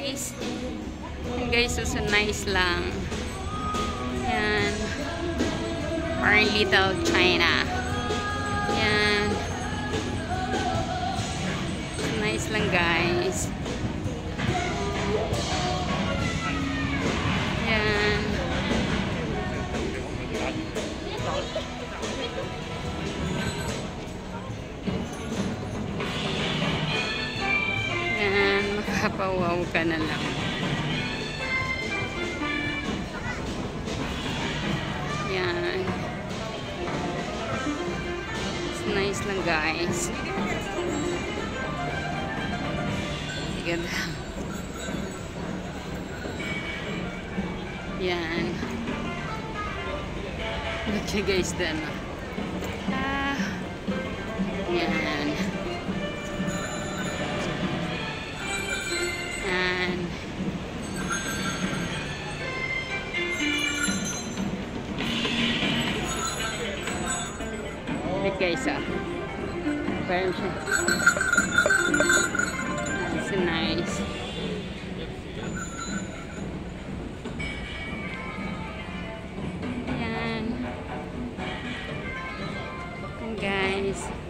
guys. Yan guys, so, so nice lang. Yan. Parang little China. Yan. So, nice lang guys. Yan, makapawaw ka na lang. Yan. It's nice lang guys. Ganda. Yan. You guys then. geisha. Very It's nice. Ayan. And guys.